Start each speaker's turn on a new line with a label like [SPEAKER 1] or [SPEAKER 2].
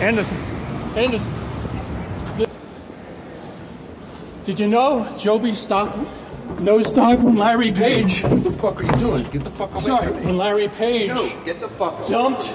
[SPEAKER 1] Anderson. Anderson. Did you know Joby stock No when Larry Page?
[SPEAKER 2] What the fuck are you doing? Get the fuck away
[SPEAKER 1] Sorry,
[SPEAKER 2] from me.
[SPEAKER 1] when Larry Page
[SPEAKER 2] No, get the fuck away.
[SPEAKER 1] dumped